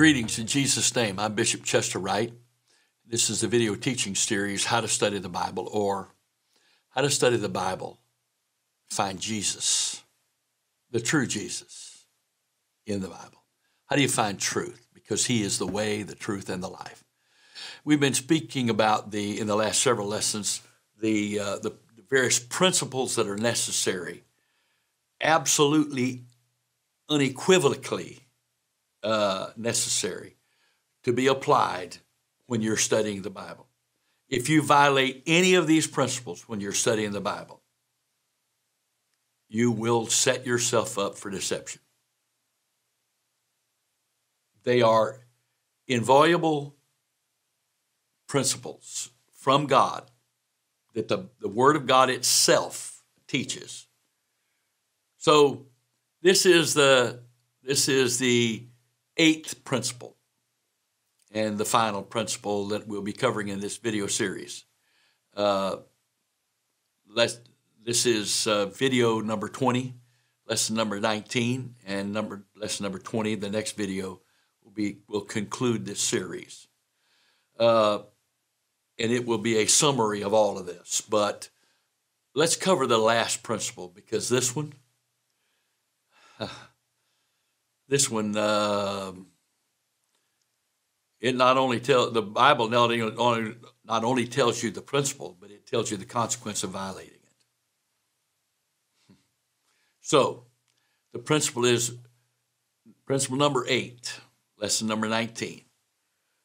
Greetings in Jesus' name. I'm Bishop Chester Wright. This is the video teaching series, How to Study the Bible, or How to Study the Bible, Find Jesus, the true Jesus in the Bible. How do you find truth? Because He is the way, the truth, and the life. We've been speaking about the, in the last several lessons, the, uh, the various principles that are necessary, absolutely, unequivocally uh, necessary to be applied when you're studying the Bible. If you violate any of these principles when you're studying the Bible, you will set yourself up for deception. They are inviolable principles from God that the, the Word of God itself teaches. So this is the this is the eighth principle and the final principle that we'll be covering in this video series. Uh, this is uh, video number 20, lesson number 19, and number lesson number 20. The next video will be will conclude this series, uh, and it will be a summary of all of this. But let's cover the last principle because this one. this one, uh, it not only tell the Bible not only, not only tells you the principle, but it tells you the consequence of violating it. So, the principle is principle number eight, lesson number 19.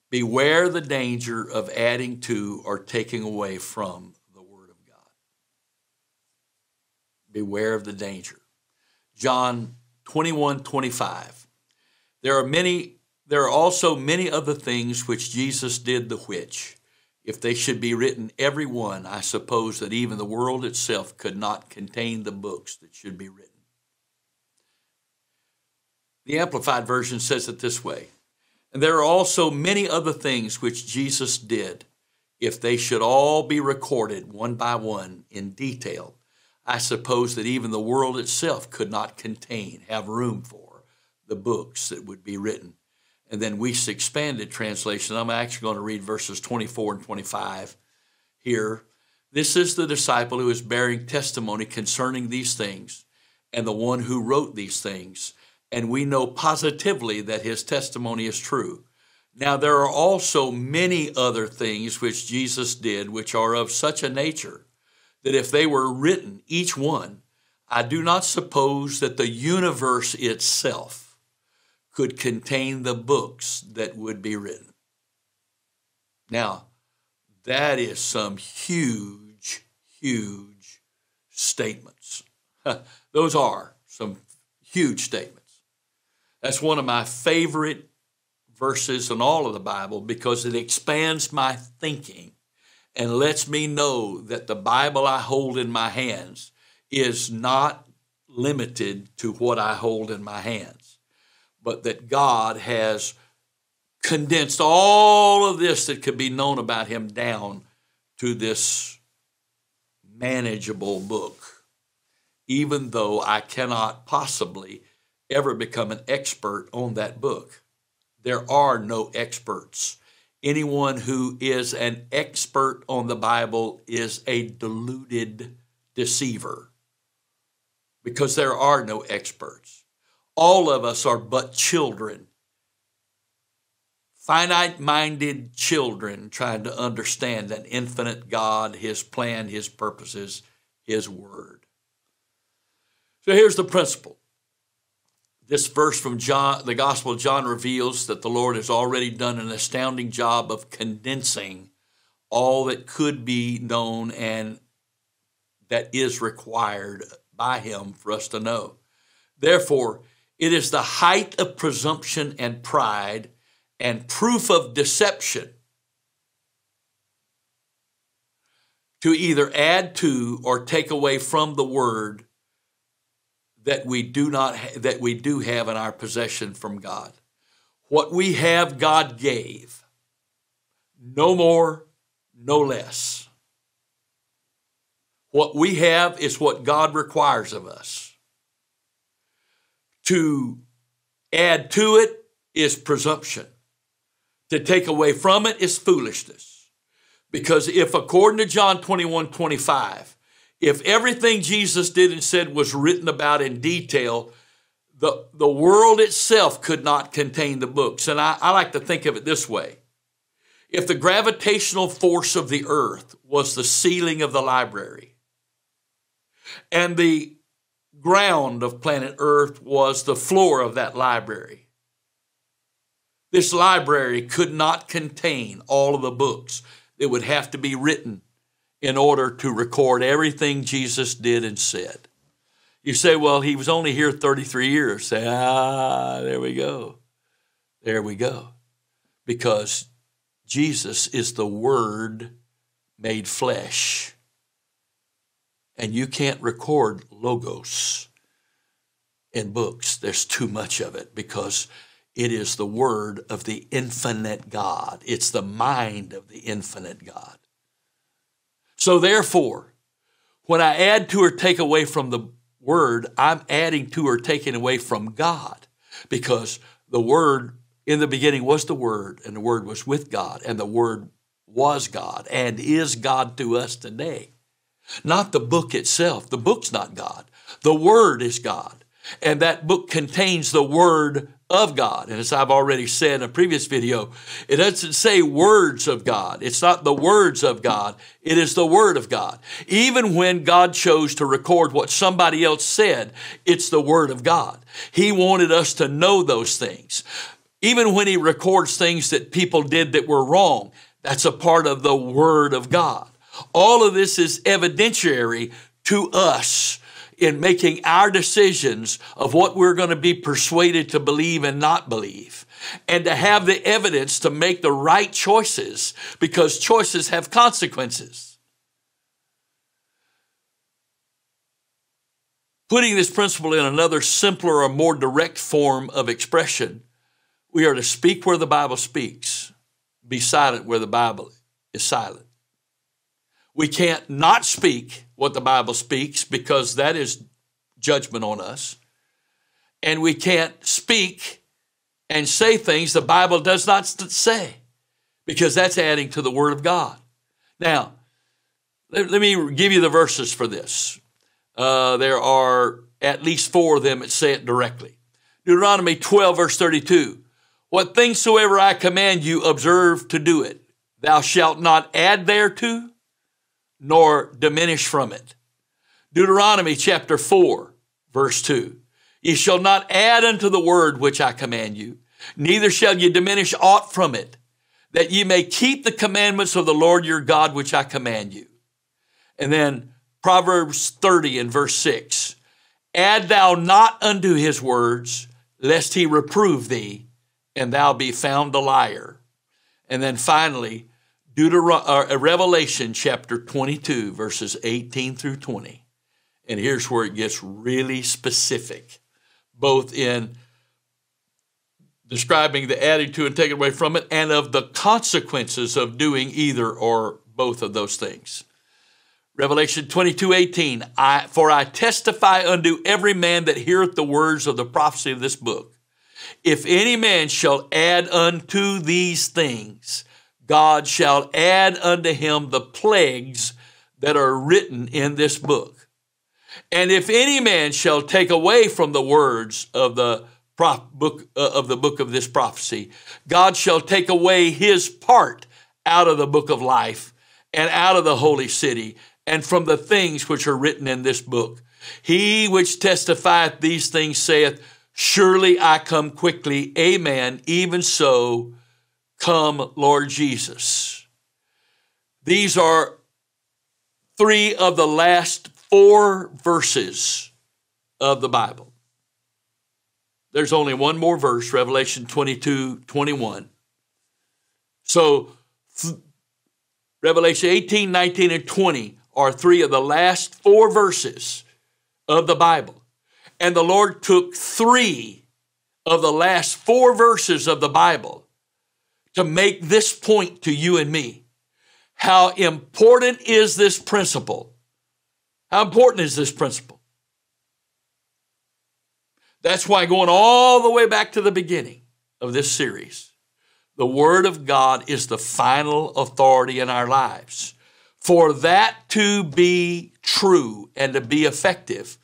Beware the danger of adding to or taking away from the Word of God. Beware of the danger. John 21 25. There are many, there are also many other things which Jesus did the which, if they should be written every one, I suppose that even the world itself could not contain the books that should be written. The Amplified Version says it this way And there are also many other things which Jesus did, if they should all be recorded one by one in detail I suppose that even the world itself could not contain, have room for the books that would be written. And then Wuest's expanded translation, I'm actually going to read verses 24 and 25 here. This is the disciple who is bearing testimony concerning these things and the one who wrote these things. And we know positively that his testimony is true. Now, there are also many other things which Jesus did which are of such a nature that if they were written, each one, I do not suppose that the universe itself could contain the books that would be written. Now, that is some huge, huge statements. Those are some huge statements. That's one of my favorite verses in all of the Bible because it expands my thinking and lets me know that the Bible I hold in my hands is not limited to what I hold in my hands, but that God has condensed all of this that could be known about Him down to this manageable book, even though I cannot possibly ever become an expert on that book. There are no experts anyone who is an expert on the Bible is a deluded deceiver because there are no experts. All of us are but children, finite minded children trying to understand an infinite God, His plan, His purposes, His word. So here's the principle this verse from John, the Gospel of John reveals that the Lord has already done an astounding job of condensing all that could be known and that is required by Him for us to know. Therefore, it is the height of presumption and pride and proof of deception to either add to or take away from the word that we do not ha- that we do have in our possession from God. What we have God gave. No more, no less. What we have is what God requires of us. To add to it is presumption. To take away from it is foolishness. Because if, according to John 21 25, if everything Jesus did and said was written about in detail, the, the world itself could not contain the books. And I, I like to think of it this way if the gravitational force of the earth was the ceiling of the library, and the ground of planet Earth was the floor of that library, this library could not contain all of the books that would have to be written in order to record everything Jesus did and said. You say, well, he was only here 33 years. Say, ah, there we go. There we go. Because Jesus is the Word made flesh. And you can't record logos in books. There's too much of it because it is the Word of the infinite God, it's the mind of the infinite God. So, therefore, when I add to or take away from the Word, I'm adding to or taking away from God because the Word in the beginning was the Word, and the Word was with God, and the Word was God and is God to us today. Not the book itself. The book's not God. The Word is God. And that book contains the Word of God. And as I've already said in a previous video, it doesn't say words of God. It's not the words of God. It is the Word of God. Even when God chose to record what somebody else said, it's the Word of God. He wanted us to know those things. Even when he records things that people did that were wrong, that's a part of the Word of God. All of this is evidentiary to us in making our decisions of what we're going to be persuaded to believe and not believe. And to have the evidence to make the right choices because choices have consequences. Putting this principle in another simpler or more direct form of expression, we are to speak where the Bible speaks, be silent where the Bible is silent. We can't not speak what the Bible speaks because that is judgment on us. And we can't speak and say things the Bible does not say because that's adding to the Word of God. Now, let, let me give you the verses for this. Uh, there are at least four of them that say it directly. Deuteronomy 12, verse 32. What things soever I command you, observe to do it. Thou shalt not add thereto, nor diminish from it. Deuteronomy chapter 4, verse 2. Ye shall not add unto the word which I command you, neither shall ye diminish aught from it, that ye may keep the commandments of the Lord your God which I command you. And then Proverbs 30 and verse 6. Add thou not unto his words, lest he reprove thee, and thou be found a liar. And then finally, Deuteron- uh, Revelation chapter 22, verses 18 through 20. And here's where it gets really specific, both in describing the to and taking away from it, and of the consequences of doing either or both of those things. Revelation 22, 18, I, for I testify unto every man that heareth the words of the prophecy of this book if any man shall add unto these things, God shall add unto him the plagues that are written in this book. And if any man shall take away from the words of the book uh, of the book of this prophecy, God shall take away his part out of the book of life and out of the holy city and from the things which are written in this book. He which testifieth these things saith, Surely I come quickly. Amen. Even so, come, Lord Jesus. These are three of the last four verses of the Bible. There's only one more verse, Revelation 22 21. So, Revelation 18, 19, and 20 are three of the last four verses of the Bible. And the Lord took three of the last four verses of the Bible to make this point to you and me. How important is this principle? How important is this principle? That's why going all the way back to the beginning, of this series. The Word of God is the final authority in our lives. For that to be true and to be effective,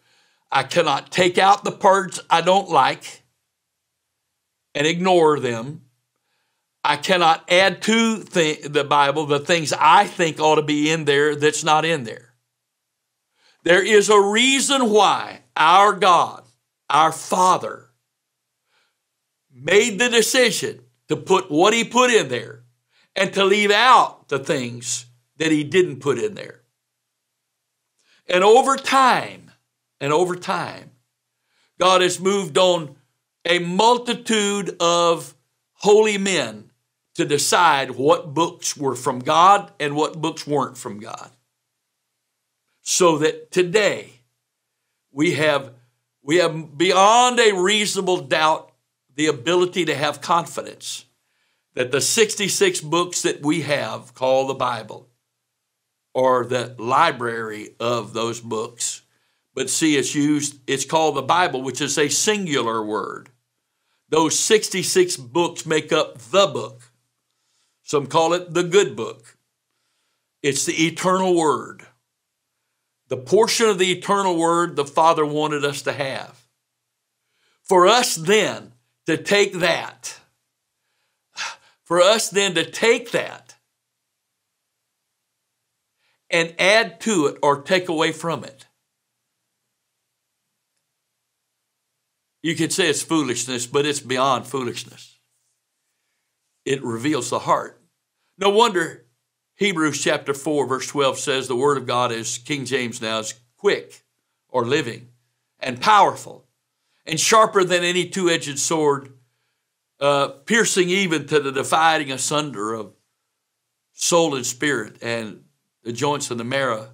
I cannot take out the parts I don't like and ignore them. I cannot add to th- the Bible the things I think ought to be in there that's not in there. There is a reason why our God, our Father, made the decision to put what He put in there and to leave out the things that He didn't put in there. And over time, and over time, God has moved on a multitude of holy men to decide what books were from God and what books weren't from God. So that today we have we have beyond a reasonable doubt the ability to have confidence that the 66 books that we have called the Bible or the library of those books but see, it's used, it's called the Bible, which is a singular word. Those 66 books make up the book. Some call it the good book. It's the eternal word. The portion of the eternal word the Father wanted us to have. For us then to take that, for us then to take that and add to it or take away from it You could say it's foolishness, but it's beyond foolishness. It reveals the heart. No wonder Hebrews chapter 4, verse 12 says the word of God is, King James now, is quick or living and powerful and sharper than any two edged sword, uh, piercing even to the dividing asunder of soul and spirit and the joints and the marrow,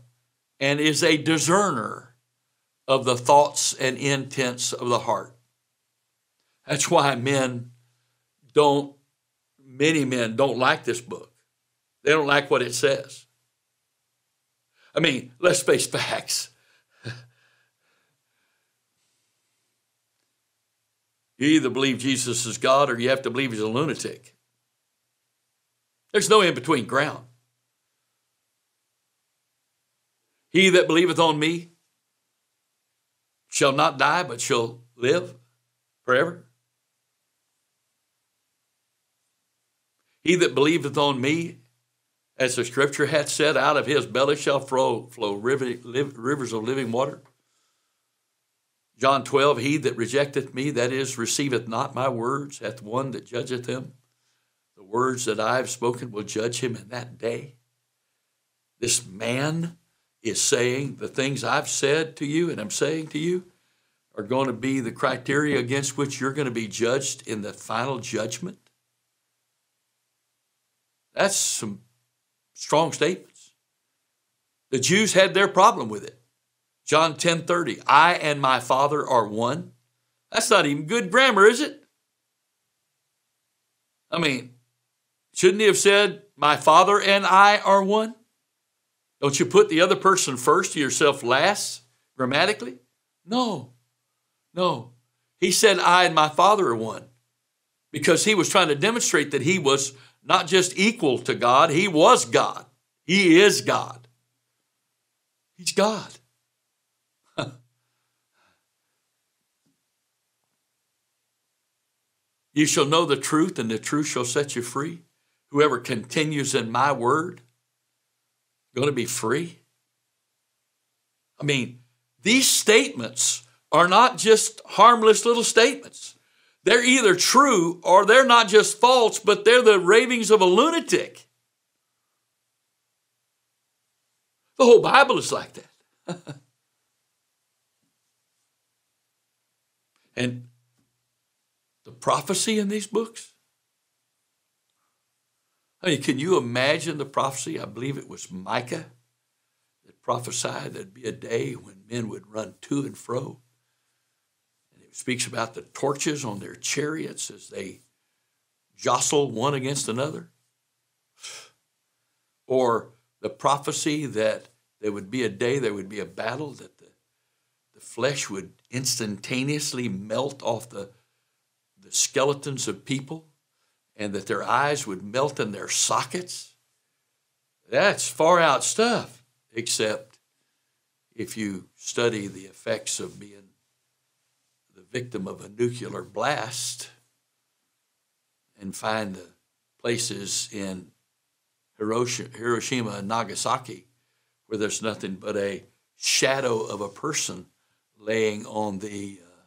and is a discerner of the thoughts and intents of the heart. That's why men don't, many men don't like this book. They don't like what it says. I mean, let's face facts. you either believe Jesus is God or you have to believe he's a lunatic. There's no in between ground. He that believeth on me shall not die, but shall live forever. He that believeth on me, as the scripture hath said, out of his belly shall flow, flow river, rivers of living water. John 12, he that rejecteth me, that is, receiveth not my words, hath one that judgeth him. The words that I have spoken will judge him in that day. This man is saying the things I've said to you and I'm saying to you are going to be the criteria against which you're going to be judged in the final judgment. That's some strong statements. The Jews had their problem with it. John 10 30, I and my Father are one. That's not even good grammar, is it? I mean, shouldn't he have said, My Father and I are one? Don't you put the other person first, yourself last, grammatically? No, no. He said, I and my Father are one because he was trying to demonstrate that he was not just equal to God, he was God. He is God. He's God. you shall know the truth, and the truth shall set you free. Whoever continues in my word, going to be free. I mean, these statements are not just harmless little statements. They're either true or they're not just false, but they're the ravings of a lunatic. The whole Bible is like that. and the prophecy in these books. I mean, can you imagine the prophecy? I believe it was Micah that prophesied there'd be a day when men would run to and fro speaks about the torches on their chariots as they jostle one against another. Or the prophecy that there would be a day, there would be a battle, that the, the flesh would instantaneously melt off the, the skeletons of people and that their eyes would melt in their sockets. That's far out stuff, except if you study the effects of being the victim of a nuclear blast and find the places in Hiroshima and Nagasaki where there's nothing but a shadow of a person laying on the uh,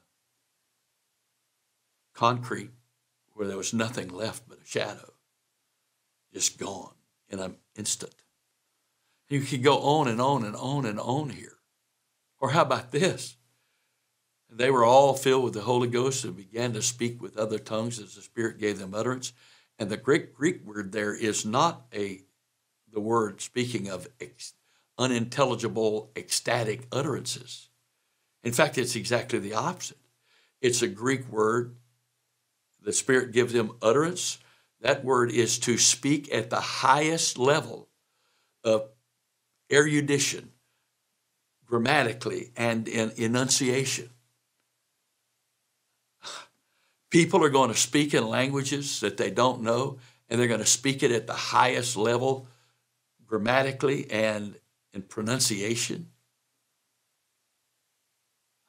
concrete where there was nothing left but a shadow, just gone in an instant. You could go on and on and on and on here. Or how about this? They were all filled with the Holy Ghost and began to speak with other tongues as the Spirit gave them utterance. And the Greek Greek word there is not a the word speaking of ex, unintelligible ecstatic utterances. In fact, it's exactly the opposite. It's a Greek word. The Spirit gives them utterance. That word is to speak at the highest level of erudition, grammatically, and in enunciation. People are going to speak in languages that they don't know, and they're going to speak it at the highest level, grammatically and in pronunciation.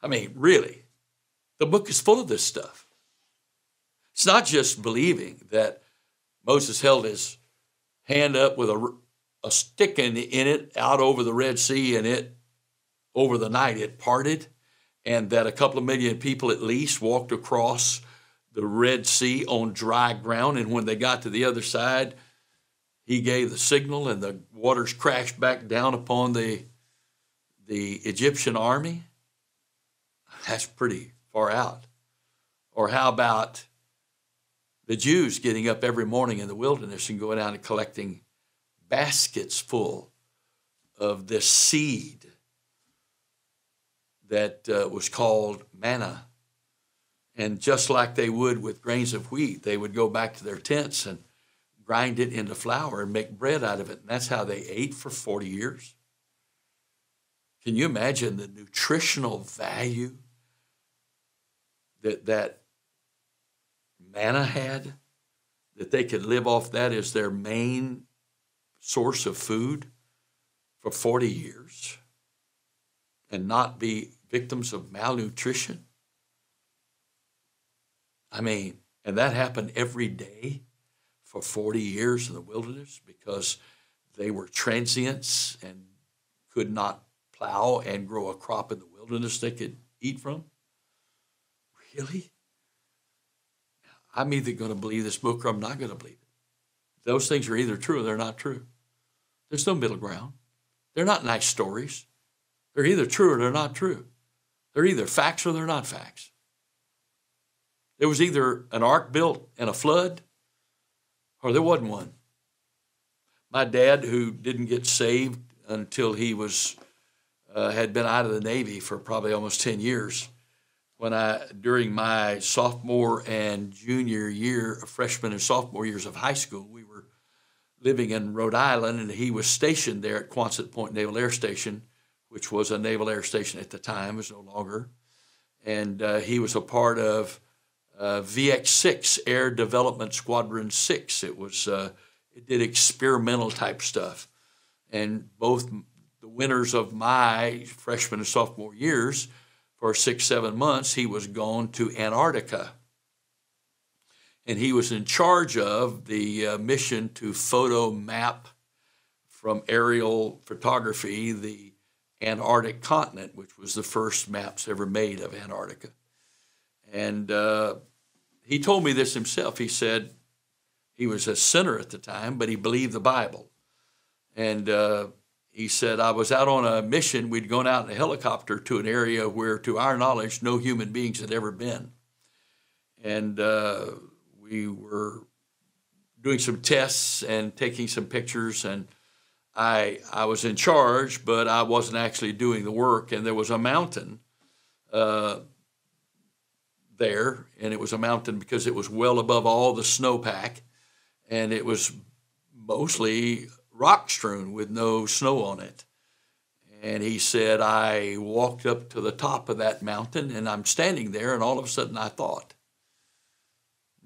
I mean, really, the book is full of this stuff. It's not just believing that Moses held his hand up with a, a stick in, in it out over the Red Sea and it, over the night, it parted, and that a couple of million people at least walked across the Red Sea on dry ground. And when they got to the other side, he gave the signal and the waters crashed back down upon the, the Egyptian army. That's pretty far out. Or how about the Jews getting up every morning in the wilderness and going out and collecting baskets full of this seed that uh, was called manna. And just like they would with grains of wheat, they would go back to their tents and grind it into flour and make bread out of it. And that's how they ate for 40 years. Can you imagine the nutritional value that that manna had, that they could live off that as their main source of food for 40 years and not be victims of malnutrition? I mean, and that happened every day for 40 years in the wilderness because they were transients and could not plow and grow a crop in the wilderness they could eat from. Really? I'm either going to believe this book or I'm not going to believe it. Those things are either true or they're not true. There's no middle ground. They're not nice stories. They're either true or they're not true. They're either facts or they're not facts. There was either an ark built in a flood or there wasn't one. My dad, who didn't get saved until he was uh, had been out of the Navy for probably almost 10 years, when I during my sophomore and junior year, freshman and sophomore years of high school, we were living in Rhode Island, and he was stationed there at Quonset Point Naval Air Station, which was a naval air station at the time, is no longer, and uh, he was a part of uh, VX6 Air Development Squadron Six. It was uh, it did experimental type stuff, and both the winners of my freshman and sophomore years for six, seven months, he was gone to Antarctica. And he was in charge of the uh, mission to photo map from aerial photography the Antarctic continent, which was the first maps ever made of Antarctica. And uh, he told me this himself. He said he was a sinner at the time, but he believed the Bible. And uh, he said, I was out on a mission. We'd gone out in a helicopter to an area where, to our knowledge, no human beings had ever been. And uh, we were doing some tests and taking some pictures. And I, I was in charge, but I wasn't actually doing the work. And there was a mountain uh, there, and it was a mountain because it was well above all the snowpack. And it was mostly rock strewn with no snow on it. And he said, I walked up to the top of that mountain and I'm standing there, and all of a sudden I thought,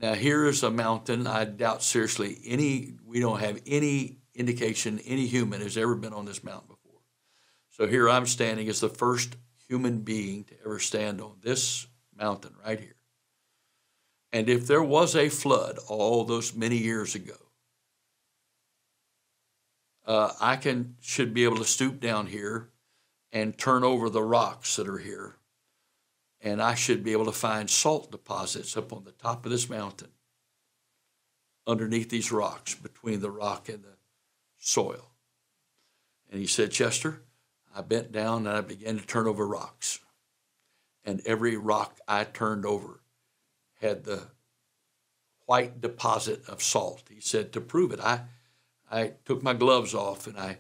Now, here is a mountain. I doubt seriously any, we don't have any indication any human has ever been on this mountain before. So here I'm standing as the first human being to ever stand on this mountain right here. And if there was a flood all those many years ago, uh, I can should be able to stoop down here and turn over the rocks that are here, and I should be able to find salt deposits up on the top of this mountain, underneath these rocks, between the rock and the soil. And he said, Chester, I bent down and I began to turn over rocks, and every rock I turned over had the white deposit of salt. He said, to prove it, I I took my gloves off and I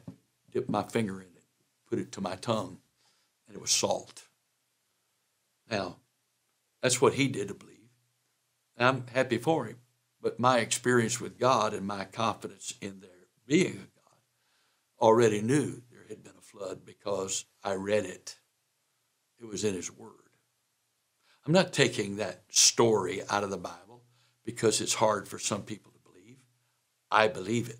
dipped my finger in it, put it to my tongue, and it was salt. Now, that's what he did to believe. I'm happy for him, but my experience with God and my confidence in there being a God already knew there had been a flood because I read it. It was in his word. I'm not taking that story out of the Bible because it's hard for some people to believe. I believe it.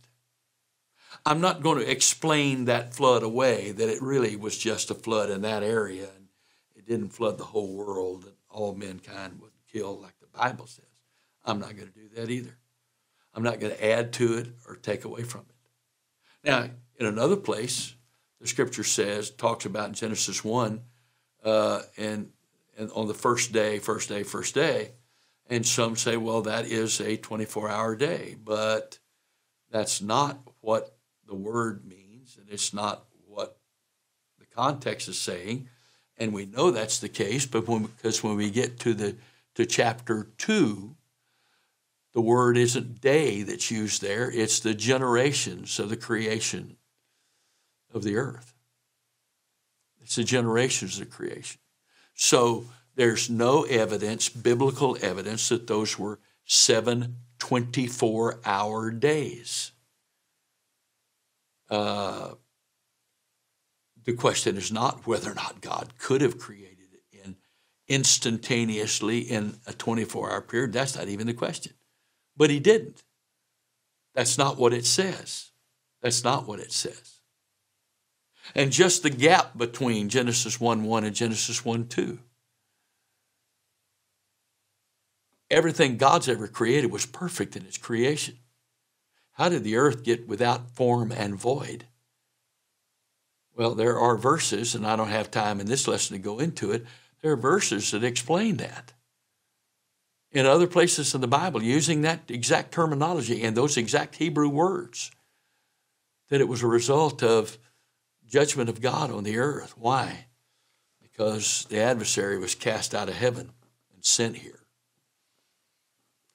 I'm not going to explain that flood away, that it really was just a flood in that area and it didn't flood the whole world and all mankind was killed like the Bible says. I'm not going to do that either. I'm not going to add to it or take away from it. Now, in another place, the scripture says, talks about in Genesis 1, uh, and, and on the first day, first day, first day, and some say, well, that is a 24 hour day, but that's not what the word means, and it's not what the context is saying. And we know that's the case, but when, because when we get to the to chapter two, the word isn't day that's used there; it's the generations of the creation of the earth. It's the generations of creation. So there's no evidence, biblical evidence, that those were seven 24 hour days. Uh, the question is not whether or not God could have created it in instantaneously in a 24 hour period. That's not even the question. But he didn't. That's not what it says. That's not what it says. And just the gap between Genesis 1 1 and Genesis 1 2. Everything God's ever created was perfect in its creation. How did the earth get without form and void? Well, there are verses, and I don't have time in this lesson to go into it. There are verses that explain that. In other places in the Bible, using that exact terminology and those exact Hebrew words, that it was a result of judgment of God on the earth. Why? Because the adversary was cast out of heaven and sent here.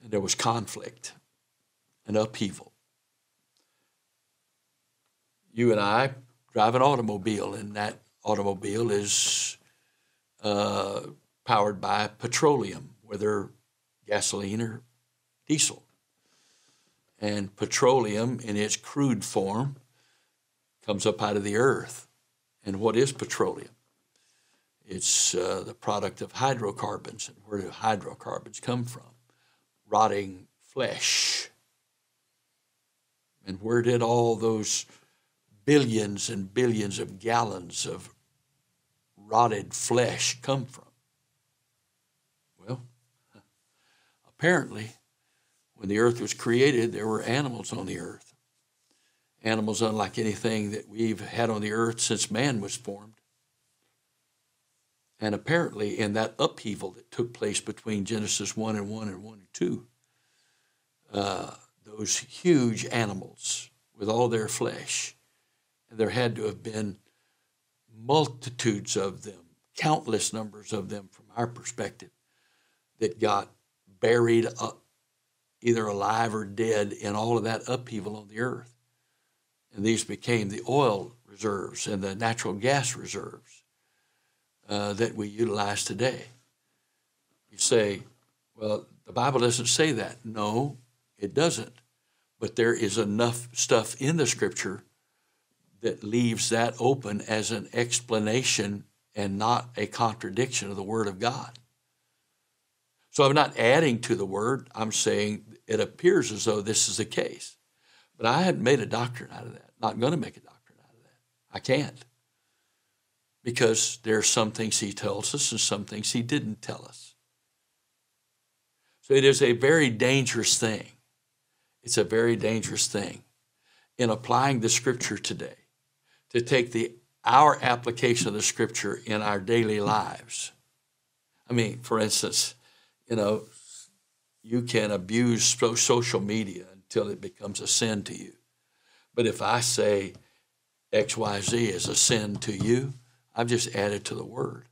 And there was conflict and upheaval you and I drive an automobile, and that automobile is uh, powered by petroleum, whether gasoline or diesel. And petroleum, in its crude form, comes up out of the earth. And what is petroleum? It's uh, the product of hydrocarbons. And where do hydrocarbons come from? Rotting flesh. And where did all those billions and billions of gallons of rotted flesh come from? Well, apparently, when the earth was created, there were animals on the earth. Animals unlike anything that we've had on the earth since man was formed. And apparently, in that upheaval that took place between Genesis 1 and 1 and 1 and 2, uh, those huge animals with all their flesh and there had to have been multitudes of them, countless numbers of them from our perspective, that got buried up, either alive or dead in all of that upheaval on the earth. And these became the oil reserves and the natural gas reserves uh, that we utilize today. You say, well, the Bible doesn't say that. No, it doesn't. But there is enough stuff in the scripture that leaves that open as an explanation and not a contradiction of the Word of God. So I'm not adding to the word. I'm saying it appears as though this is the case. But I hadn't made a doctrine out of that. Not going to make a doctrine out of that. I can't. Because there are some things he tells us and some things he didn't tell us. So it is a very dangerous thing. It's a very dangerous thing in applying the scripture today to take the our application of the scripture in our daily lives. I mean, for instance, you know, you can abuse social media until it becomes a sin to you. But if I say XYZ is a sin to you, I've just added to the word.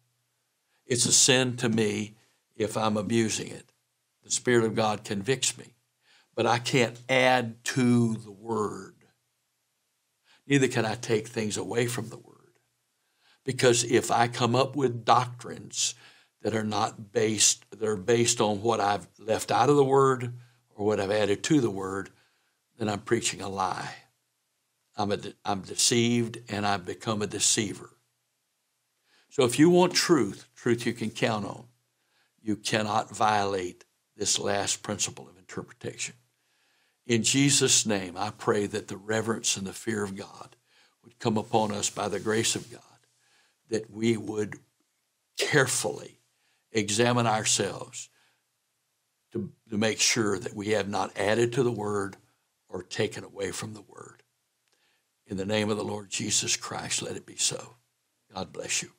It's a sin to me if I'm abusing it. The Spirit of God convicts me. But I can't add to the word. Neither can I take things away from the word. Because if I come up with doctrines that are not based, they're based on what I've left out of the word or what I've added to the word, then I'm preaching a lie. I'm, I'm deceived and I've become a deceiver. So if you want truth, truth you can count on, you cannot violate this last principle of interpretation. In Jesus' name, I pray that the reverence and the fear of God would come upon us by the grace of God, that we would carefully examine ourselves to, to make sure that we have not added to the word or taken away from the word. In the name of the Lord Jesus Christ, let it be so. God bless you.